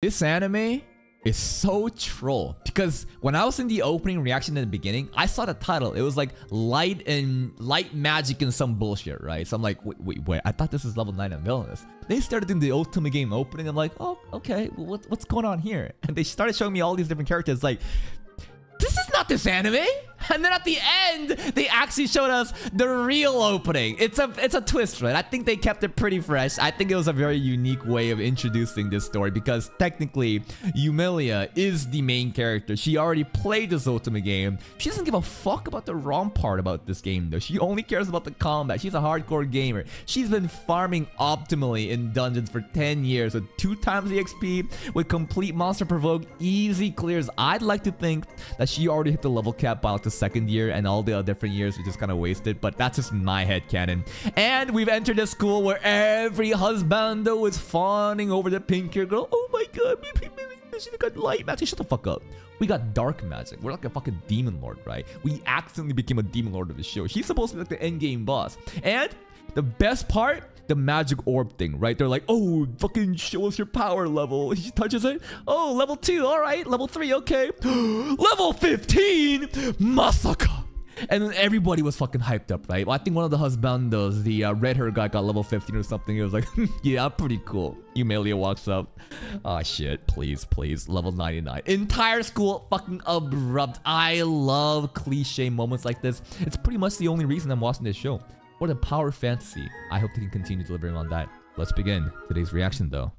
This anime is so troll because when I was in the opening reaction in the beginning, I saw the title. It was like light and light magic and some bullshit, right? So I'm like, wait, wait, wait. I thought this is level 9 and villainous. They started in the otome game opening. I'm like, oh, okay. What, what's going on here? And they started showing me all these different characters. Like, this is not this anime. And then at the end, they actually showed us the real opening. It's a it's a twist, right? I think they kept it pretty fresh. I think it was a very unique way of introducing this story because technically, Yumiella is the main character. She already played this otome game. She doesn't give a fuck about the wrong part about this game, though. She only cares about the combat. She's a hardcore gamer. She's been farming optimally in dungeons for 10 years with two times the XP, with complete monster provoke, easy clears. I'd like to think that she already hit the level cap by like the second year and all the different years we just kind of wasted. But that's just my head canon. And we've entered a school where every husbando is fawning over the pink hair girl. Oh my god, she got light magic. Shut the fuck up. We got dark magic. We're like a fucking demon lord, right? We accidentally became a demon lord of the show. She's supposed to be like the end game boss. And the best part, the magic orb thing, right? They're like, oh, fucking show us your power level. He touches it. Oh, level 2. All right. Level 3. Okay. level 15. Masaka. And then everybody was fucking hyped up, right? Well, I think one of the husbandos, the uh, red hair guy, got level 15 or something. He was like, yeah, pretty cool. Yumiella walks up. Oh, shit. Please, please. Level 99. Entire school fucking abrupt. I love cliche moments like this. It's pretty much the only reason I'm watching this show. What a power fantasy. I hope they can continue delivering on that. Let's begin today's reaction though.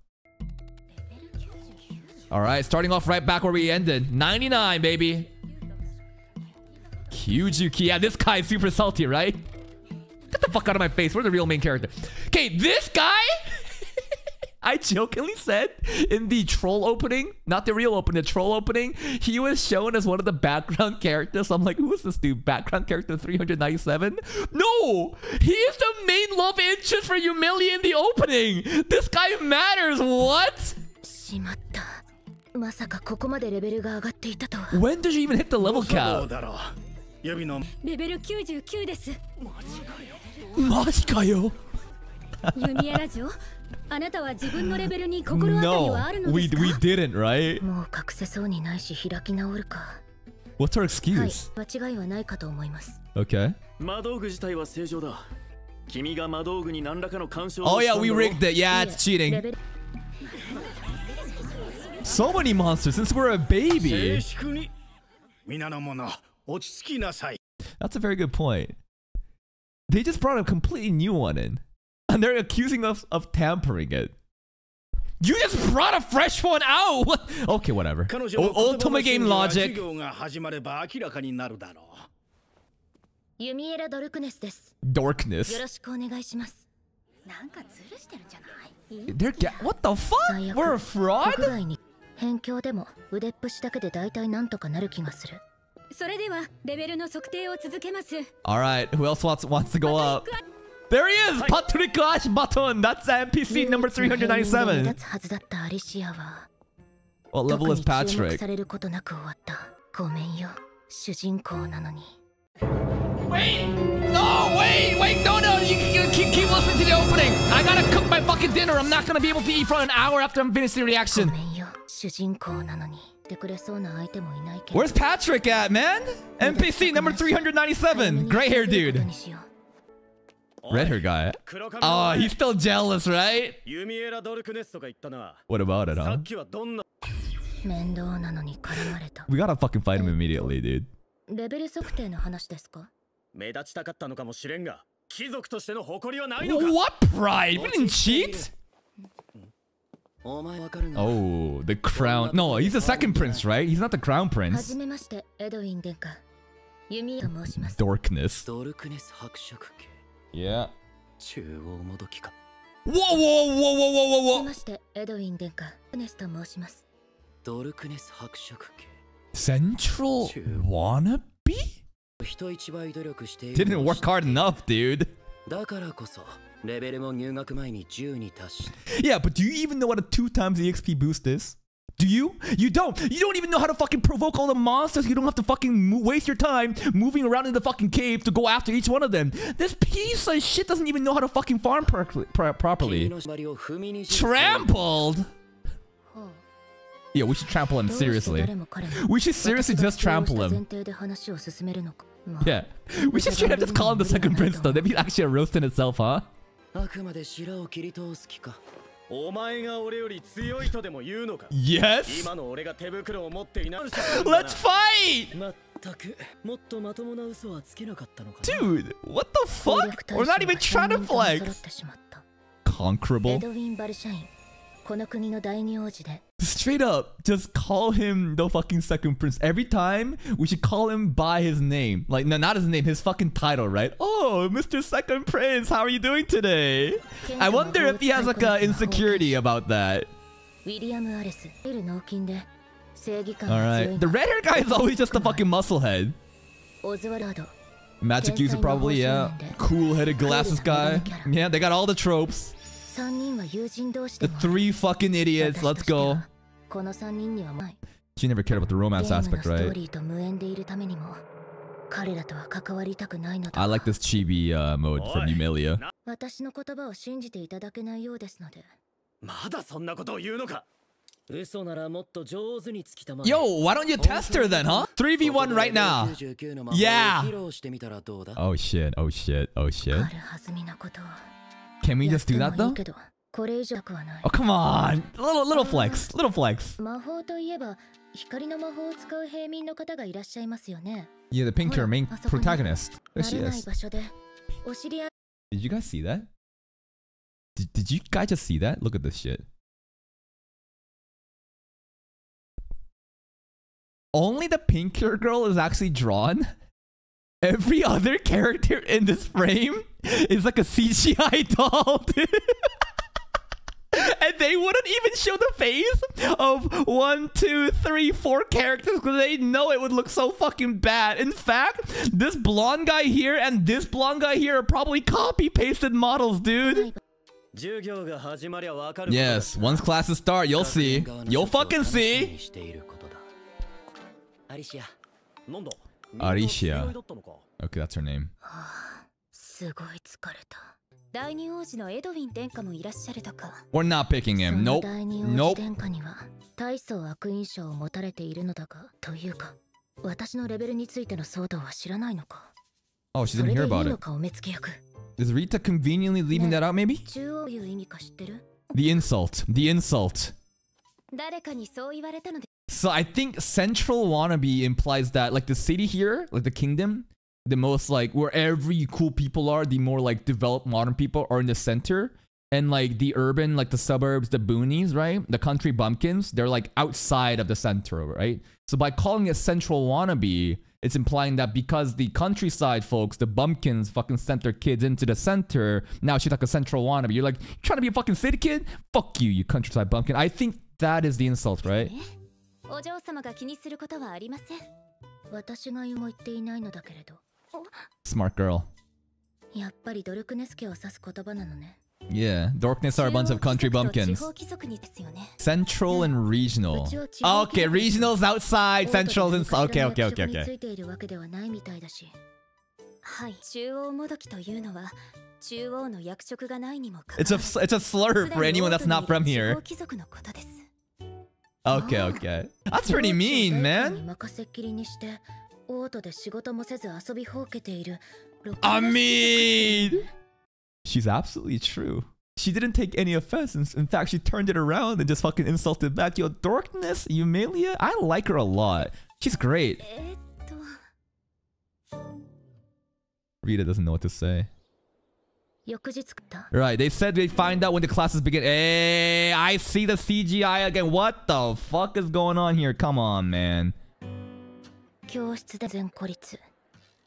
Alright, starting off right back where we ended. 99, baby. Kyujuki. Yeah, this guy is super salty, right? Get the fuck out of my face. We're the real main character. Okay, this guy... I jokingly said in the troll opening, not the real opening, the troll opening, he was shown as one of the background characters. I'm like, who is this dude? Background character 397? No! He is the main love interest for Yumiella in the opening! This guy matters, what? When did you even hit the level cap? Level 99. あなたは自分のレベルに心当たりはあるのですか no, we, we didn't, right? もう隠せそうにないし開き直るか What's our excuse? はい、間違いはないかと思います Okay 魔道具自体は正常だ君が魔道具に何らかの干渉 Oh yeah, we rigged it Yeah, it's cheating So many monsters since we're a baby That's a very good point. They just brought a completely new one in. and they're accusing us of tampering it. You just brought a fresh one out. Okay, whatever. O otome game logic. ユミエラ・ドルクネスです。Dorkness. よろしくお願いします。なんかずるしてるんじゃない They're ga- What the fuck? We're a fraud? 辺境でも腕っぷしだけで大体なんとかなる気がする。それではレベルの測定を続けます。Alright, who else wants, wants to go up? There he is! Patrick Ashbatten! That's NPC number 397! What level is Patrick? Wait! No! Wait! Wait! No, no! You, you, keep, keep listening to the opening! I gotta cook my fucking dinner! I'm not gonna be able to eat for an hour after I'm finished the reaction! Where's Patrick at, man? NPC number 397. Gray hair dude. Red hair guy. Oh, oh he's still jealous, right? What about it, huh? We gotta fucking fight him immediately, dude. What pride? We didn't cheat? Oh, the crown. No, he's the second prince, right? He's not the crown prince. Dorkness. Yeah. Whoa, whoa, whoa, whoa, whoa, whoa, Central wannabe? Didn't work hard enough, dude. Yeah, but do you even know what a 2 times the XP boost is? Do you? You don't. You don't even know how to fucking provoke all the monsters. You don't have to fucking waste your time moving around in the fucking cave to go after each one of them. This piece of shit doesn't even know how to fucking farm properly. Trampled? Yeah, we should trample him seriously. We should seriously just trample him. Yeah. We should straight up just call him the second prince though. That'd be actually a roast in itself, huh? お前が俺より強いとでも言うのか？Yes? 今の俺が手袋を持っていない Let's fight, まったくもっとまともな嘘はつけなかったのか dude. What the 攻 fuck? We're 象 not even が trying to 3人とも揃っ flex. てしまったエ Conquerable. ドウィン・バルシャインこの国の第二王子で Straight up, just call him the fucking second prince. Every time, we should call him by his name. Like, no, not his name, his fucking title, right? Oh, Mr. Second Prince, how are you doing today? I wonder if he has like a insecurity about that. Alright. The red hair guy is always just a fucking musclehead. Magic user, probably, yeah. Cool headed glasses guy. Yeah, they got all the tropes. The three fucking idiots. Let's go. She never cared about the romance aspect, right? I like this chibi uh, mode from Yumiella. Yo, why don't you test her then, huh? 3v1 right now. Yeah. Oh shit, oh shit, oh shit. Can we just do that though? Oh come on! Little little flex, little flex. Yeah, the pink, main protagonist. There she is. Did you guys see that? Did, did you guys just see that? Look at this shit. Only the pink girl is actually drawn? Every other character in this frame is like a CGI doll, dude. and they wouldn't even show the face of one, two, three, four characters because they know it would look so fucking bad. In fact, this blonde guy here and this blonde guy here are probably copy pasted models, dude. Yes, once classes start, you'll see. You'll fucking see. Alicia. Okay, that's her name. すごい疲れた。第二王子のエドウィン殿下もいらっしゃるとか。We're not picking him. Nope. Nope. she didn't hear about it. Is Rita conveniently leaving that out, maybe? The insult. The insult. 誰かにそう言われたので so I think central wannabe implies that like the city here, like the kingdom, the most like where every cool people are, the more like developed modern people are in the center. And like the urban, like the suburbs, the boonies, right? The country bumpkins, they're like outside of the center, right? So by calling it central wannabe, it's implying that because the countryside folks, the bumpkins fucking sent their kids into the center, now she's like a central wannabe. You're like, trying to be a fucking city kid? Fuck you, you countryside bumpkin. I think that is the insult, right? お嬢様が気にすることはありません私が言うも言っていないのだけれど Smart girl. やっぱりドルクネス家を指す言葉なのね Yeah, Dorkness are a bunch of country bumpkins. 貴族にですよね Central and regional. Okay, regional's outside, central's 何 inside. Okay, okay, 役 okay, 職に okay. ついているわけではないみたいだしはい中央もどきというのは中央の役職がないにもかか It's a わらず it's a slur for anyone that's not from 地 here. 方貴族のことです Okay, okay. That's pretty mean, man. I mean, she's absolutely true. She didn't take any offense. In fact, she turned it around and just fucking insulted back. Yo, dorkness, Yumiella, I like her a lot. She's great. Rita doesn't know what to say. 翌日食った Right, they said they find out when the classes begin. Hey, I see the CGI again. What the fuck is going on here? Come on, man. 教室で全孤立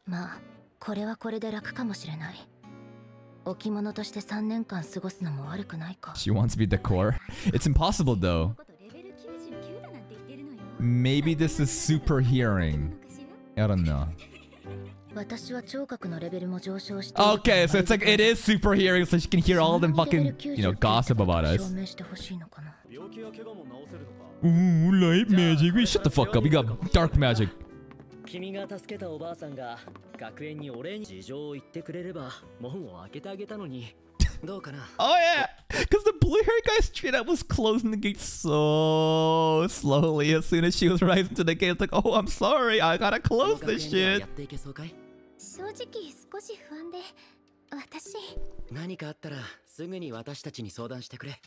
まあこれはこれで楽かもしれない置物として3年間過ごすのも悪くないか She wants to be decor. It's impossible though. Maybe this is super hearing. I don't know. 私は聴覚のレベルも上昇して Okay, so it's like it is super hearing, so she can hear all them fucking, you know, gossip about us. 証明してほしいのかな病気や怪我も治せるのか Ooh, light magic. We shut the fuck up. We got dark magic. 君が助けたおばあさんが学園にお礼に事情を言ってくれれば門を開けてあげたのにどうかな Oh yeah, because the blue hair guy straight up was closing the gate so slowly as soon as she was rising to the gate. It's like, oh, I'm sorry, I gotta この close 学 this 園では shit. 正直少し不安で私何かあったらすぐに私たちに相談してくれ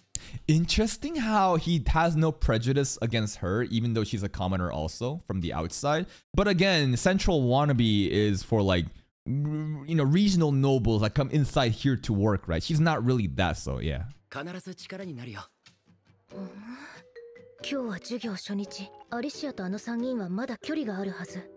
Interesting how he has no prejudice against her, even though she's a commoner also from the outside. But again, Central Wannabe is for like, you know, regional nobles that come inside here to work, right? She's not really that, so yeah. 必ず力になるよ今日は授業初日アリシアとあの3人はまだ距離があるはず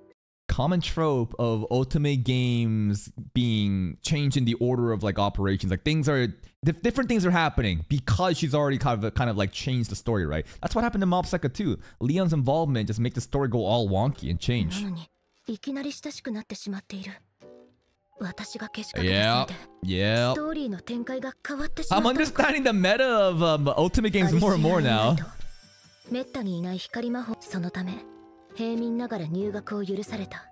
common trope of otome games being changed in the order of like operations. Like things are different things are happening because she's already kind of kind of like changed the story, right? That's what happened to Mob Psycho 2. Leon's involvement just make the story go all wonky and change. Yeah. Yeah. I'm understanding the meta of um, Otome Games more and more now. めったにいない光魔法そのため平民ながら入学を許された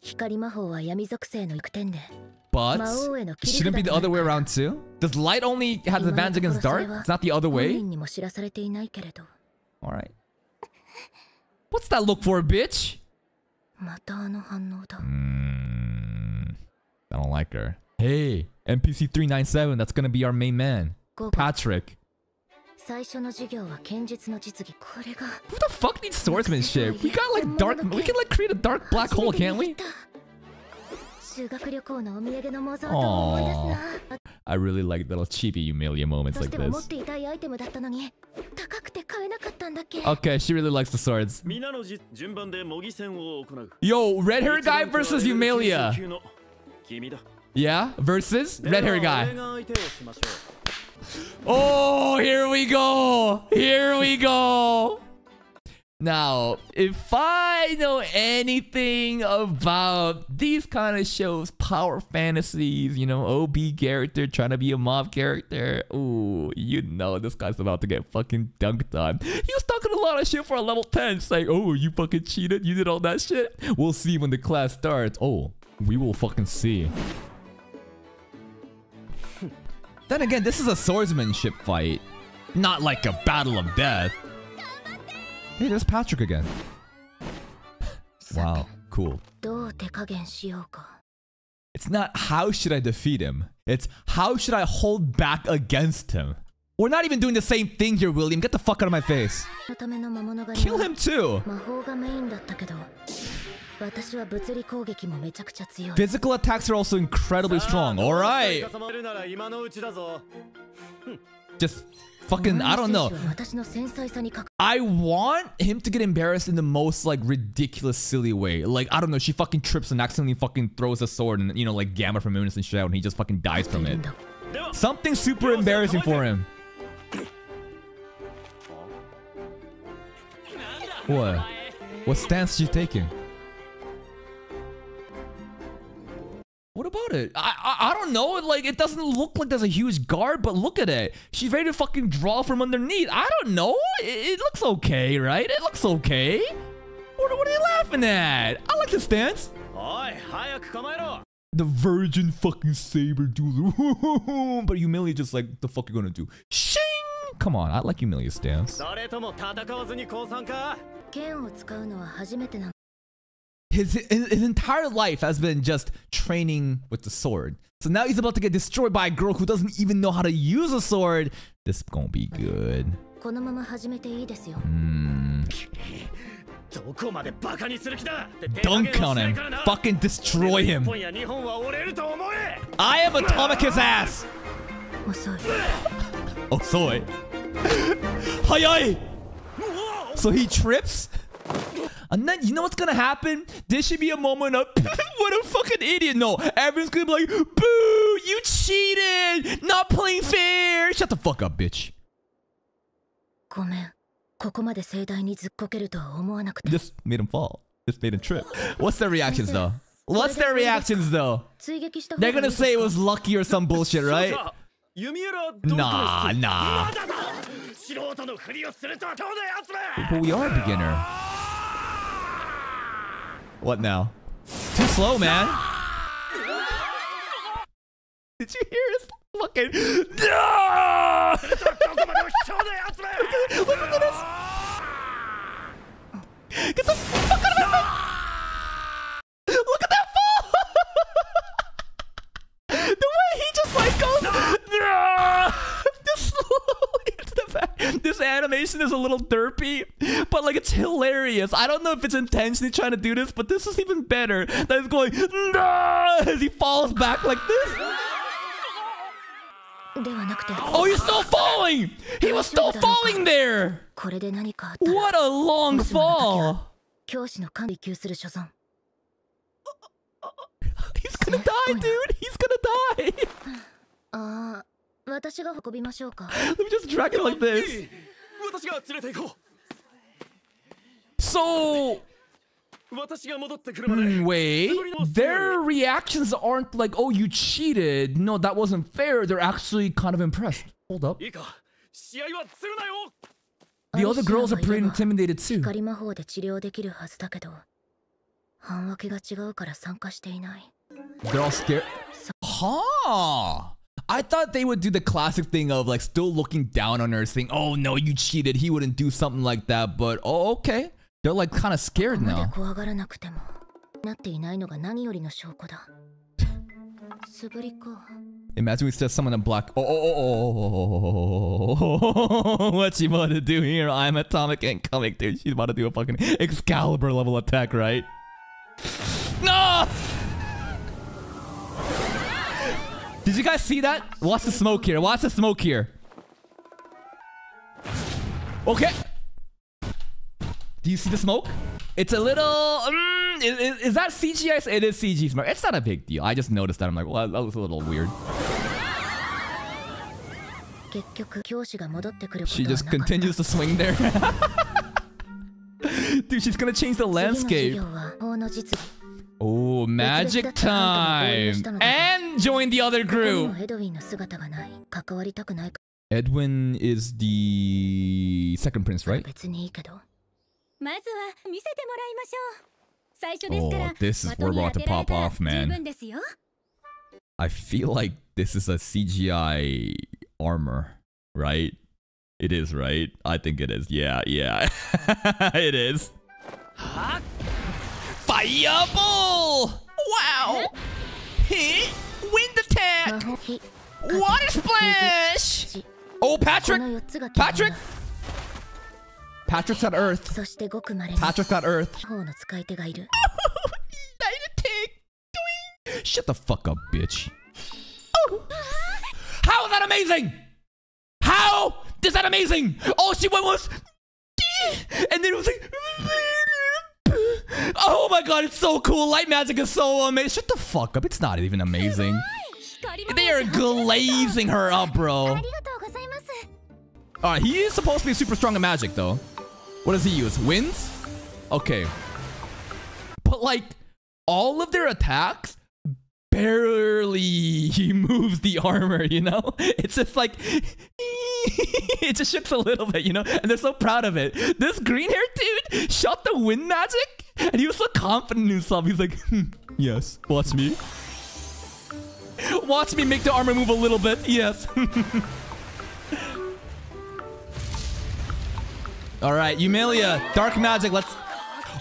光魔法は闇属性の行く点で But 魔王への it 切り shouldn't be 札 the に other な way る around too. Does light only have 今の advantage ところ against それ dark? は It's not the other 本 way. 人にも知らされていないけれど All right. What's that look for, bitch? またあの反応だ Mm, I don't like her. Hey, NPC 397. That's gonna be our main man, 午後 Patrick. 最初の授業は剣術の実技これが Who the fuck needs swordsmanship? We got like dark we can like create a dark black hole, can't we? I really like little chibi Yumiella moments like this. Okay, she really likes the swords. Yo, red hair guy versus Yumiella. Yeah, versus red hair guy. Oh, here we go. Here we go. Now, if I know anything about these kind of shows, power fantasies, you know, OB character trying to be a mob character, ooh, you know this guy's about to get fucking dunked on. He was talking a lot of shit for a level 10, saying, oh, you fucking cheated, you did all that shit. We'll see when the class starts. Oh, we will fucking see. Then again, this is a swordsmanship fight. Not like a battle of death. Hey, there's Patrick again. Wow, cool. It's not how should I defeat him. It's how should I hold back against him. We're not even doing the same thing here, William. Get the fuck out of my face. Kill him too. Physical attacks are also incredibly strong. All right. Just fucking, I don't know. I want him to get embarrassed in the most like ridiculous, silly way. Like, I don't know. She fucking trips and accidentally fucking throws a sword and, you know, like Gamma from Moon and shit out and he just fucking dies from it. Something super embarrassing for him. What? What stance is she taking? it. I, I, I don't know. Like it doesn't look like there's a huge guard, but look at it. She's ready to fucking draw from underneath. I don't know. It, it looks okay, right? It looks okay. What, what are you laughing at? I like this stance. The virgin fucking saber dueler. but Yumiella's just like, the fuck you gonna do? Shing! Come on, I like Yumiella's stance his, his entire life has been just training with the sword. So now he's about to get destroyed by a girl who doesn't even know how to use a sword. This is gonna be good. Don't count him. Fucking destroy him. I am Atomicus ass. Osoi. Hayai. So he trips? And then you know what's gonna happen? There should be a moment of what a fucking idiot. No, everyone's gonna be like, boo, you cheated, not playing fair. Shut the fuck up, bitch. ごめんここまで盛大にずっこけるとは思わなくて Just made him fall. Just made him trip. What's their reactions though? What's their reactions though? 追撃した方がい They're いで gonna す say it か was lucky or some bullshit, right? そうそう弓矢はどこです Nah, nah. まだだ素人のふりをするとはどうだやつめ But we are a beginner. What now? Too slow, man. Did you hear us fucking... No! Listen to this! Get the fuck out of my face! Look at that fall! the way he just like goes... No! just slowly into the back. This animation is a little derpy but like it's hilarious. I don't know if it's intentionally trying to do this, but this is even better. That is going, no! As he falls back like this. Oh, oh, he's still falling! He was still falling there! What a long fall! He's gonna die, dude! He's gonna die! Uh, Let me just drag it like this. 私が連れて行こ So, う私が戻ってくるまで mm, wait. Their reactions aren't like, oh, you cheated. No, that wasn't fair. They're actually kind of impressed. Hold up. いいか試合はするなよ The other girls are pretty アリシアがいれば intimidated too. 光魔法で治療できるはずだけど半分けが違うから参加していない They're all scared. Huh. I thought they would do the classic thing of like still looking down on her, saying, oh no, you cheated. He wouldn't do something like that. But oh, okay. They're like kind of scared now. Imagine we set someone in black. Oh, oh, oh, oh, what she about to do here? I'm atomic and comic, dude. She's about to do a fucking Excalibur level attack, right? No! Did you guys see that? Watch the smoke here. Watch the smoke here. Okay. Do you see the smoke? It's a little... Um, is, is, that CGI? It is CG smoke. It's not a big deal. I just noticed that. I'm like, well, that was a little weird. She just continues to swing there. Dude, she's gonna change the landscape. Oh, magic time! And join the other group! Edwin is the second prince, right? 別にいいけどまずは見せてもらいましょう最初ですから Oh, this is 的 we're に about 当 to てられ pop たら off, man. 十分ですよ I feel like this is a CGI armor, right? It is, right? I think it is. Yeah, yeah. it is. Fireball! Wow! Hit! Wind 魔 attack! 法火 Water splash! 地 Oh, こ Patrick! Patrick got Earth. Patrick got Earth. Shut the fuck up, bitch. Oh. How is that amazing? How is that amazing? All she went was... And then it was like... Oh my god, it's so cool. Light magic is so amazing. Shut the fuck up. It's not even amazing. They are glazing her up, bro. Alright, he is supposed to be super strong in magic, though. What does he use? Winds? Okay. But, like, all of their attacks barely moves the armor, you know? It's just like... it just shifts a little bit, you know? And they're so proud of it. This green hair dude shot the wind magic, and he was so confident in himself. He's like, "Hmm, yes, watch me. Watch me make the armor move a little bit. Yes. All right, Yumiella, dark magic. Let's.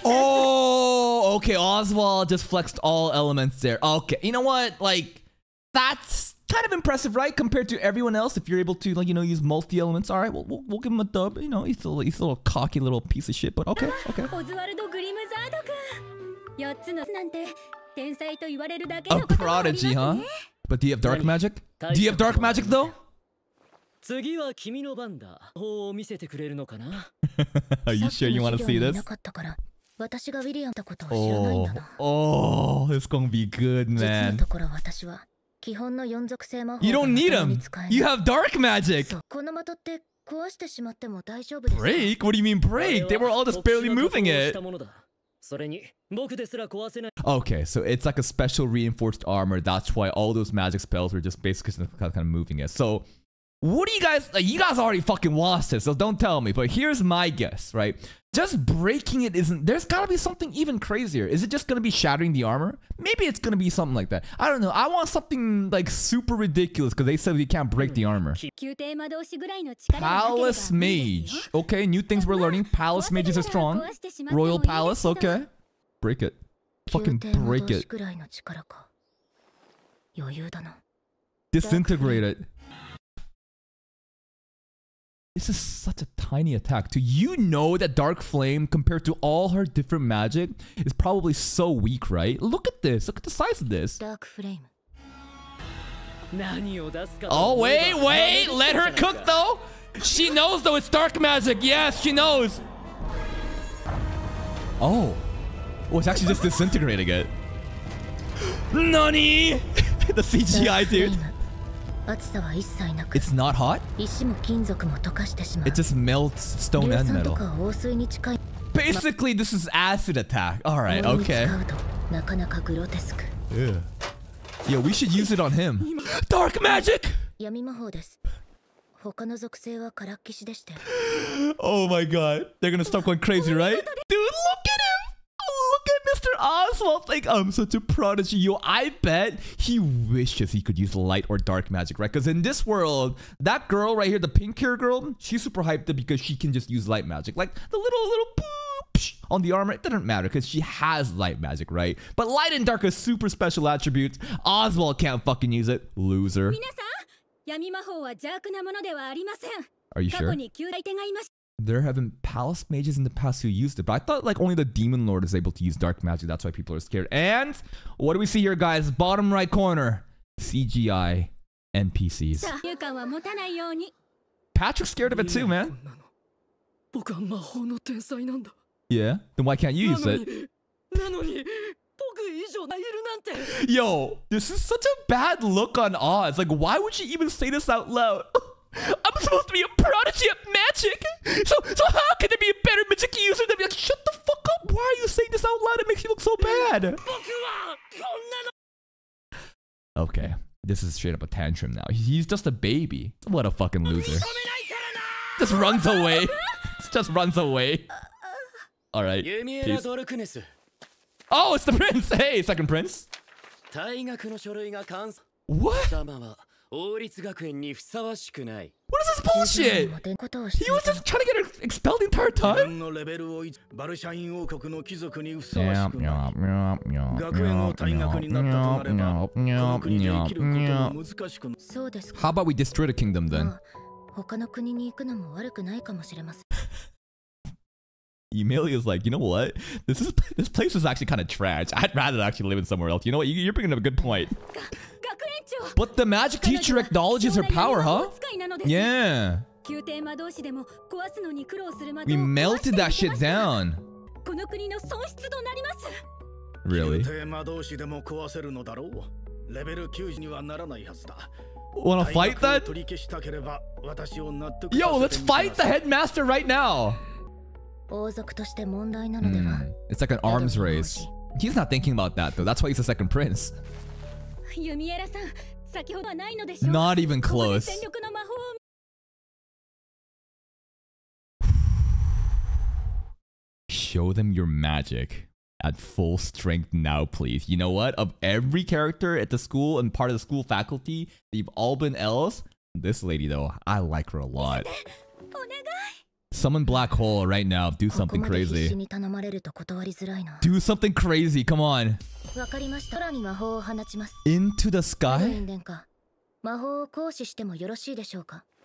Oh, okay. Oswald just flexed all elements there. Okay, you know what? Like, that's kind of impressive, right? Compared to everyone else, if you're able to, like, you know, use multi elements. All right, we'll, we'll, we'll give him a dub. You know, he's a he's a little cocky little piece of shit, but okay, okay. A prodigy, huh? But do you have dark magic? Do you have dark magic though? 次は君の番だ法を見せてくれるのかな Are you sure き you の want to 授 see this? なかったから私がウィリアムったことを知らないん Oh, だな oh, it's gonna be good, 実の man. ところ私は基本の四属性魔法 You が don't need まとも him. に使えない You have dark magic. この的って壊してしまっても大丈夫ですか Break? What do you mean break? They were all just barely moving し it. それに僕ですら壊せない Okay, so it's like a special reinforced armor. That's why all those magic spells were just basically kind of moving it. So What do you guys like? You guys already fucking lost this, so don't tell me. But here's my guess, right? Just breaking it isn't. There's gotta be something even crazier. Is it just gonna be shattering the armor? Maybe it's gonna be something like that. I don't know. I want something like super ridiculous because they said we can't break the armor. Palace mage. Okay, new things we're learning. Palace mages are strong. Royal palace. Okay, break it. Fucking break it. Disintegrate it. This is such a tiny attack. Do you know that Dark Flame, compared to all her different magic, is probably so weak, right? Look at this. Look at the size of this. Dark Flame. Oh, oh wait, wait. Let her cook, though. She knows, though. It's dark magic. Yes, she knows. Oh. Oh, it's actually just disintegrating it. Nani? the CGI, dude. It's not hot? It just melts stone and metal. Basically, this is acid attack. Alright, okay. Yeah. Yeah, we should use it on him. Dark magic! oh my god. They're gonna start going crazy, right? whole. I'm um, such a prodigy. Yo, I bet he wishes he could use light or dark magic, right? Because in this world, that girl right here, the pink hair girl, she's super hyped up because she can just use light magic. Like the little, little boop on the armor, it doesn't matter because she has light magic, right? But light and dark are super special attributes. Oswald can't fucking use it. Loser. Are you sure? There have been palace mages in the past who used it, but I thought like only the demon lord is able to use dark magic. That's why people are scared. And what do we see here, guys? Bottom right corner, CGI NPCs. Patrick's scared of it too, man. Yeah? Then why can't you use it? Yo, this is such a bad look on Oz. Like, why would she even say this out loud? I'm supposed to be a prodigy at magic. So so how can there be a better magic user than me? Like, shut the fuck up. Why are you saying this out loud? It makes you look so bad. Okay. This is straight up a tantrum now. He's just a baby. What a fucking loser. Just runs away. just runs away. Alright. Peace. Oh, it's the prince! Hey, second prince. What? What is this bullshit? He was just trying to get expelled the entire time? How about we destroy the kingdom then? Yumiella's like, you know what? This is this place is actually kind of trash. I'd rather actually live in somewhere else. You know what? You're bringing up a good point. But the magic teacher acknowledges her power, huh? Yeah. We melted that shit down. Really? Wanna fight that? Yo, let's fight the headmaster right now! Mm. It's like an arms race. He's not thinking about that though. That's why he's the second prince. Not even close. Show them your magic at full strength now, please. You know what? Of every character at the school and part of the school faculty, they've all been elves. This lady, though, I like her a lot. Summon Black Hole right now. Do something crazy. Do something crazy. Come on. Into the sky?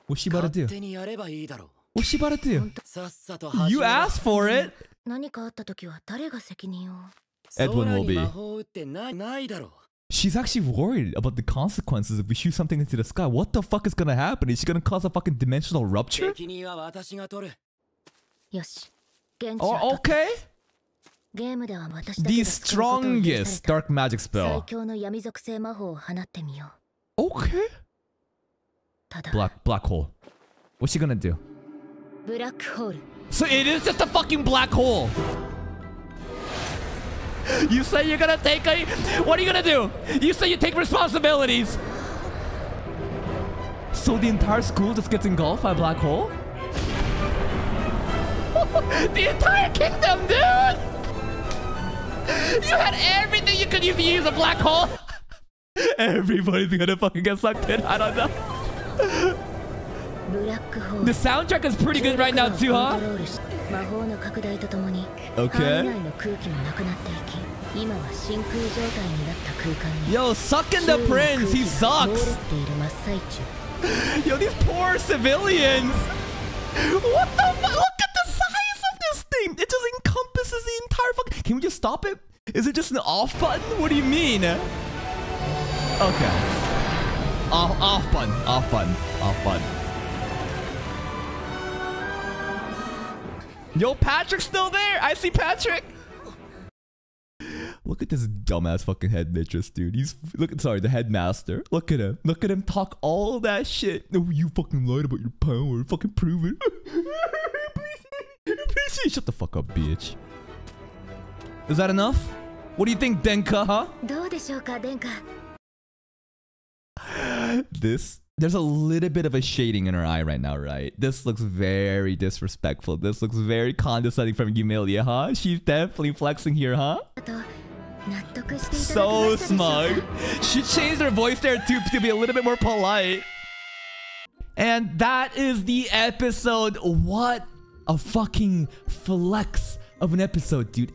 What's she about to do? What's she about to do? You asked for it! Edwin will be. She's actually worried about the consequences if we shoot something into the sky. What the fuck is gonna happen? Is she gonna cause a fucking dimensional rupture? よし。Oh, okay. The strongest dark magic spell. Okay. Black black hole. What's she gonna do? Black hole. So it is just a fucking black hole. You say you're gonna take a... What are you gonna do? You say you take responsibilities. So the entire school just gets engulfed by a black hole? the entire kingdom, dude! You had everything you could use a black hole. Everybody's gonna fucking get sucked in. I don't know. The soundtrack is pretty good right now too, huh? Okay. Yo, sucking the prince. He sucks. Yo, these poor civilians. What the fuck? It just encompasses the entire fuck. Can we just stop it? Is it just an off button? What do you mean? Okay. Off, off button. Off button. Off button. Yo, Patrick's still there. I see Patrick. Look at this dumbass fucking headmistress, dude. He's look. Sorry, the headmaster. Look at him. Look at him talk all that shit. No, you fucking lied about your power. Fucking prove it. easy. Shut the fuck up, bitch. Is that enough? What do you think, Denka, huh? this there's a little bit of a shading in her eye right now, right? This looks very disrespectful. This looks very condescending from Yumiella, huh? She's definitely flexing here, huh? So smug. She changed her voice there too to be a little bit more polite. And that is the episode. What a fucking flex of an episode, dude.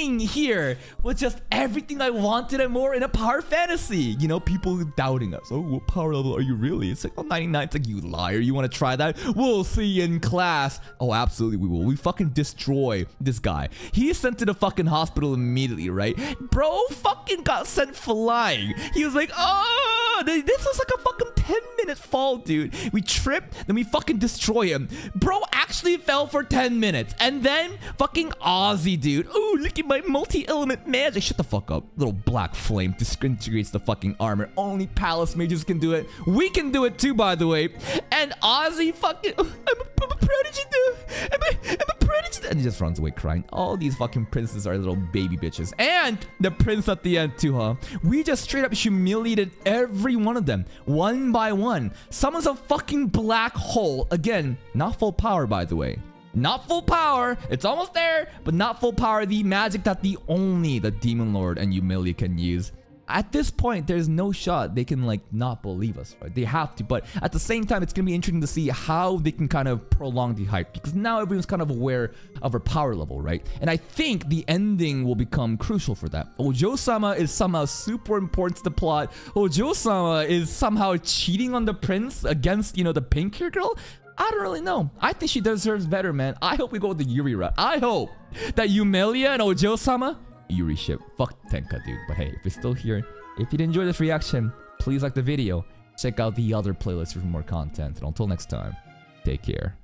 Here was just everything I wanted and more in a power fantasy. You know, people doubting us. Oh, what power level are you really? It's like, oh, 99. It's like, you liar. You want to try that? We'll see in class. Oh, absolutely, we will. We fucking destroy this guy. He's sent to the fucking hospital immediately, right? Bro fucking got sent flying. He was like, oh, this was like a fucking 10 minute fall, dude. We tripped, then we fucking destroy him. Bro actually fell for 10 minutes. And then fucking Ozzy, dude. Ooh, look at my multi-element magic. Shut the fuck up. Little black flame disintegrates the fucking armor. Only palace mages can do it. We can do it too, by the way. And Ozzy fucking... I'm a, I'm a prodigy, dude. I'm a, I'm a prodigy. And he just runs away crying. All these fucking princes are little baby bitches. And the prince at the end too, huh? We just straight up humiliated every one of them. One by one. Someone's a fucking black hole. Again, not full power, by the way. Not full power. It's almost there, but not full power. The magic that the only the Demon Lord and Yumiella can use. At this point, there's no shot they can like not believe us, right? They have to, but at the same time, it's gonna be interesting to see how they can kind of prolong the hype because now everyone's kind of aware of her power level, right? And I think the ending will become crucial for that. Ojo-sama is somehow super important to the plot. Ojo-sama is somehow cheating on the prince against, you know, the pink hair girl. I don't really know. I think she deserves better, man. I hope we go with the Yuri route. I hope that Yumiella and Ojo-sama, Yuri ship. Fuck Tenka, dude. But hey, if you're still here, if you did enjoy this reaction, please like the video. Check out the other playlists for more content. And until next time, take care.